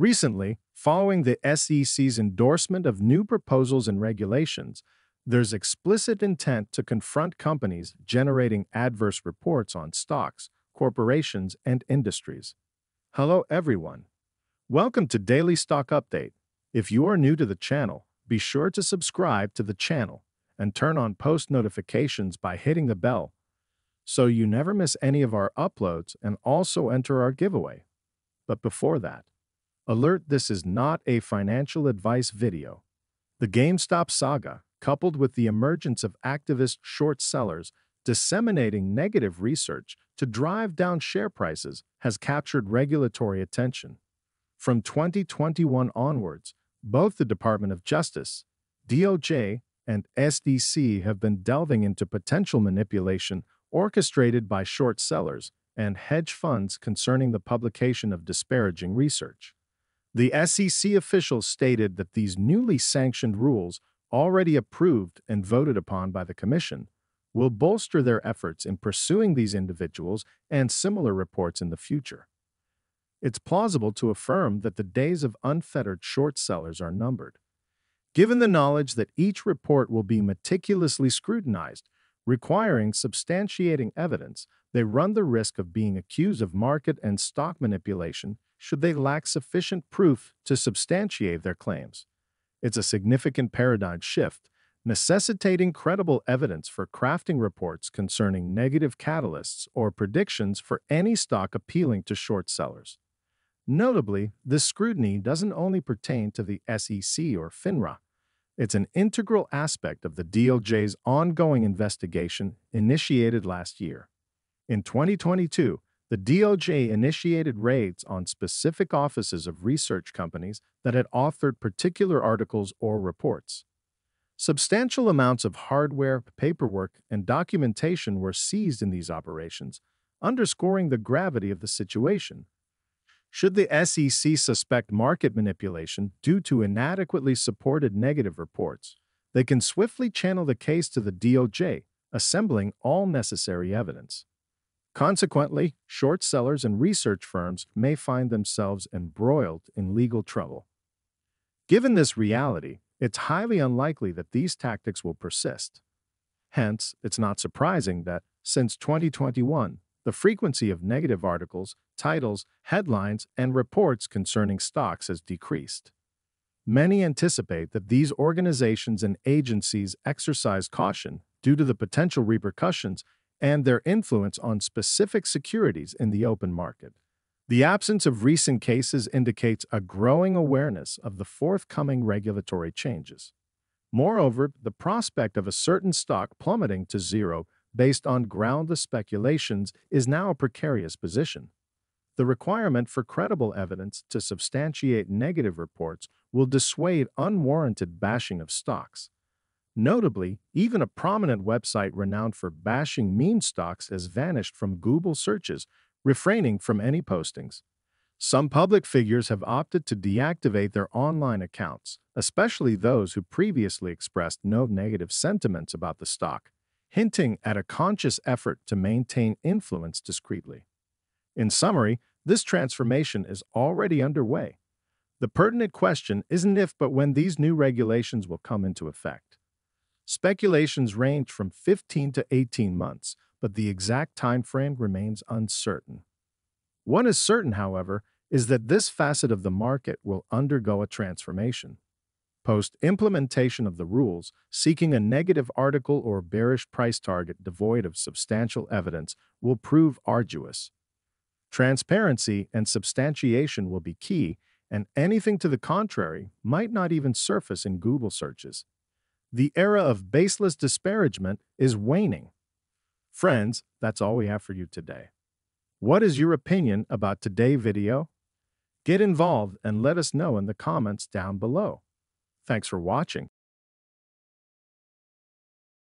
Recently, following the SEC's endorsement of new proposals and regulations, there's explicit intent to confront companies generating adverse reports on stocks, corporations, and industries. Hello, everyone. Welcome to Daily Stock Update. If you are new to the channel, be sure to subscribe to the channel and turn on post notifications by hitting the bell so you never miss any of our uploads and also enter our giveaway. But before that, alert this is not a financial advice video. The GameStop saga, coupled with the emergence of activist short sellers disseminating negative research to drive down share prices, has captured regulatory attention. From 2021 onwards, both the Department of Justice, DOJ, and SEC have been delving into potential manipulation orchestrated by short sellers and hedge funds concerning the publication of disparaging research. The SEC officials stated that these newly sanctioned rules, already approved and voted upon by the Commission, will bolster their efforts in pursuing these individuals and similar reports in the future. It's plausible to affirm that the days of unfettered short sellers are numbered. Given the knowledge that each report will be meticulously scrutinized, requiring substantiating evidence, they run the risk of being accused of market and stock manipulation should they lack sufficient proof to substantiate their claims. It's a significant paradigm shift, necessitating credible evidence for crafting reports concerning negative catalysts or predictions for any stock appealing to short sellers. Notably, this scrutiny doesn't only pertain to the SEC or FINRA, it's an integral aspect of the DOJ's ongoing investigation initiated last year. In 2022, the DOJ initiated raids on specific offices of research companies that had authored particular articles or reports. Substantial amounts of hardware, paperwork, and documentation were seized in these operations, underscoring the gravity of the situation. Should the SEC suspect market manipulation due to inadequately supported negative reports, they can swiftly channel the case to the DOJ, assembling all necessary evidence. Consequently, short sellers and research firms may find themselves embroiled in legal trouble. Given this reality, it's highly unlikely that these tactics will persist. Hence, it's not surprising that, since 2021, the frequency of negative articles, titles, headlines, and reports concerning stocks has decreased. Many anticipate that these organizations and agencies exercise caution due to the potential repercussions and their influence on specific securities in the open market. The absence of recent cases indicates a growing awareness of the forthcoming regulatory changes. Moreover, the prospect of a certain stock plummeting to zero based on groundless speculations is now a precarious position. The requirement for credible evidence to substantiate negative reports will dissuade unwarranted bashing of stocks. Notably, even a prominent website renowned for bashing meme stocks has vanished from Google searches, refraining from any postings. Some public figures have opted to deactivate their online accounts, especially those who previously expressed no negative sentiments about the stock hinting at a conscious effort to maintain influence discreetly. In summary, this transformation is already underway. The pertinent question isn't if but when these new regulations will come into effect. Speculations range from 15 to 18 months, but the exact time frame remains uncertain. One is certain, however, is that this facet of the market will undergo a transformation. Post implementation of the rules, seeking a negative article or bearish price target devoid of substantial evidence will prove arduous. Transparency and substantiation will be key, and anything to the contrary might not even surface in Google searches. The era of baseless disparagement is waning. Friends, that's all we have for you today. What is your opinion about today's video? Get involved and let us know in the comments down below. Thanks for watching.